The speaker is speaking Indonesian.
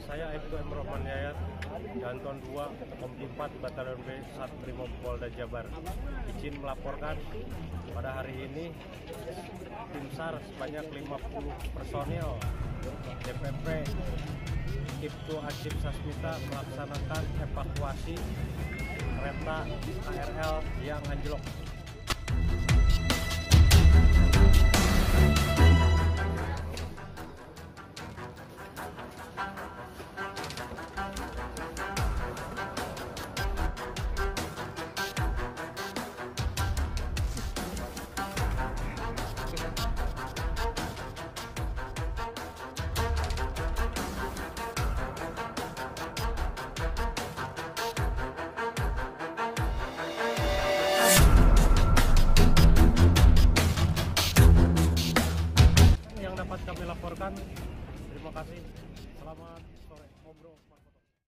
saya Aibtu M. Rohman Yayat, Janton 2, Kompi 4, Batalion B, Satrimo Polda Jabar. Izin melaporkan pada hari ini tim SAR sebanyak 50 personil DPP Ibtu Acip Sasmita melaksanakan evakuasi kereta KRL yang anjlok. Kami laporkan. Terima kasih. Selamat sore. Ngobrol.